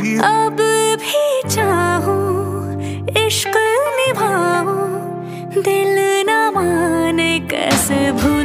अब भी चाहूँ इश्क निभाऊं दिल न माने कैसे भूल